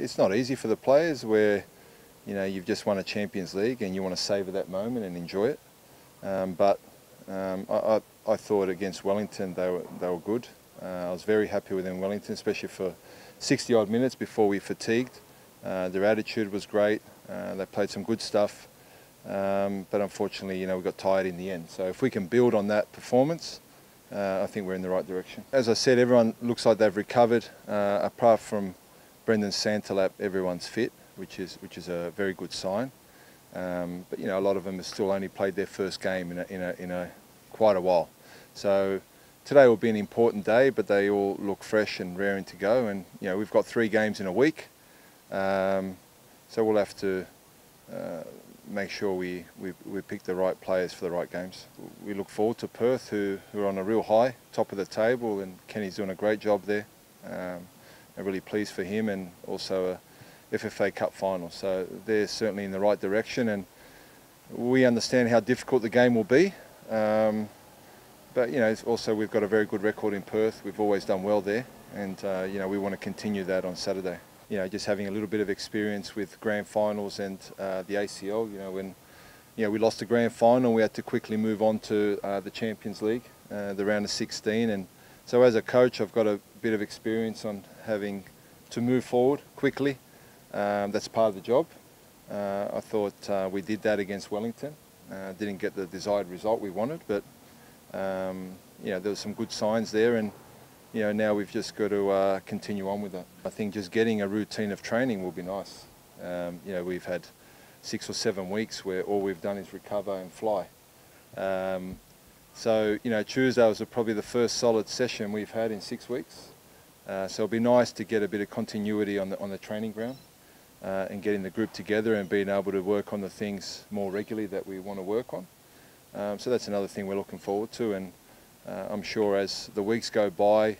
It's not easy for the players where, you know, you've just won a Champions League and you want to savour that moment and enjoy it. Um, but um, I, I, I, thought against Wellington they were, they were good. Uh, I was very happy with them Wellington, especially for 60 odd minutes before we fatigued. Uh, their attitude was great. Uh, they played some good stuff. Um, but unfortunately, you know, we got tired in the end. So if we can build on that performance, uh, I think we're in the right direction. As I said, everyone looks like they've recovered. Uh, apart from Brendon Santalab, everyone's fit, which is which is a very good sign. Um, but you know, a lot of them have still only played their first game in a, in a, in a quite a while. So today will be an important day, but they all look fresh and raring to go. And you know, we've got three games in a week, um, so we'll have to. Uh, make sure we, we, we pick the right players for the right games. We look forward to Perth, who, who are on a real high, top of the table, and Kenny's doing a great job there. Um, really pleased for him and also a FFA Cup final. So they're certainly in the right direction, and we understand how difficult the game will be. Um, but you know, also we've got a very good record in Perth. We've always done well there, and uh, you know we want to continue that on Saturday you know, just having a little bit of experience with grand finals and uh, the ACL. You know, when you know we lost the grand final, we had to quickly move on to uh, the Champions League, uh, the round of 16, and so as a coach, I've got a bit of experience on having to move forward quickly. Um, that's part of the job. Uh, I thought uh, we did that against Wellington. Uh, didn't get the desired result we wanted, but um, you know there were some good signs there and you know, now we've just got to uh, continue on with it. I think just getting a routine of training will be nice. Um, you know, we've had six or seven weeks where all we've done is recover and fly. Um, so, you know, Tuesday was probably the first solid session we've had in six weeks. Uh, so it'll be nice to get a bit of continuity on the, on the training ground uh, and getting the group together and being able to work on the things more regularly that we want to work on. Um, so that's another thing we're looking forward to. And uh, I'm sure as the weeks go by,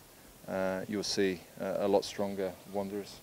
uh, you'll see a lot stronger Wanderers.